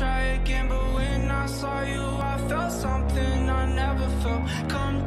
Try again But when I saw you, I felt something I never felt. Come